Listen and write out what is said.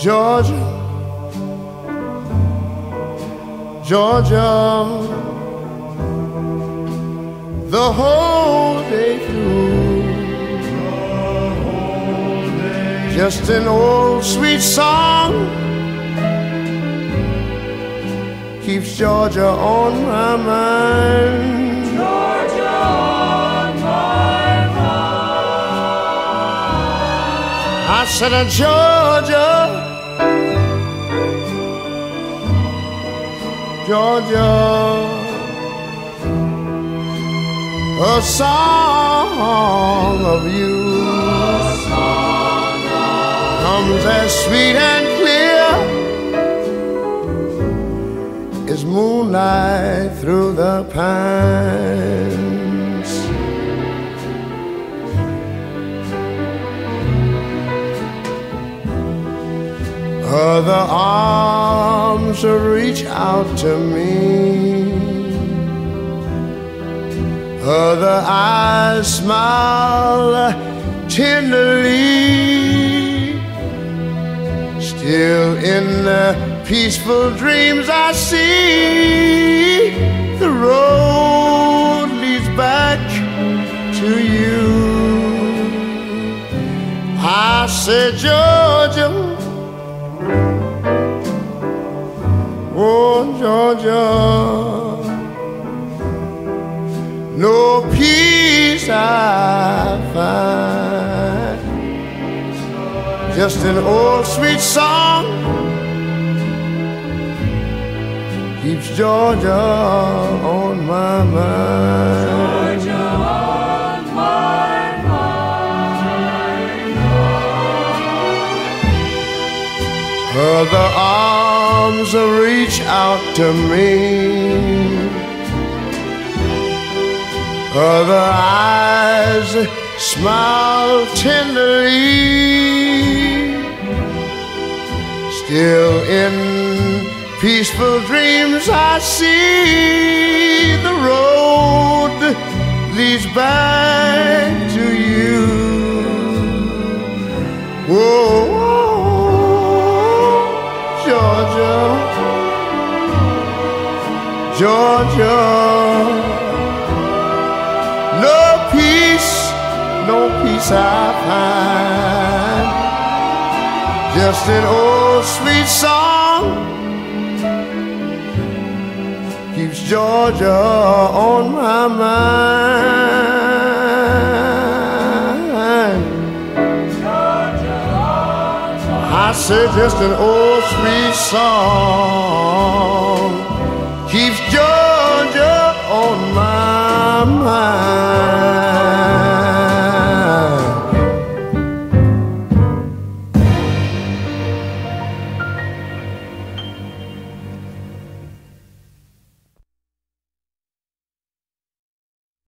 Georgia, Georgia, the whole day through. Just an old sweet song keeps Georgia on my mind. Georgia on my mind. I said, Georgia, Georgia, a song of you comes as sweet and clear as moonlight through the pines. Other arms reach out to me. Other eyes smile tenderly. Still in the peaceful dreams I see, the road leads back to you. I said, Georgia. Oh, Georgia, no peace I find. Just an old sweet song keeps Georgia on my mind. Other arms reach out to me. Other eyes smile tenderly. Still in peaceful dreams, I see the road leads back to you. Whoa, Georgia. No peace, no peace I find. Just an old sweet song keeps Georgia on my mind. Georgia I say just an old sweet song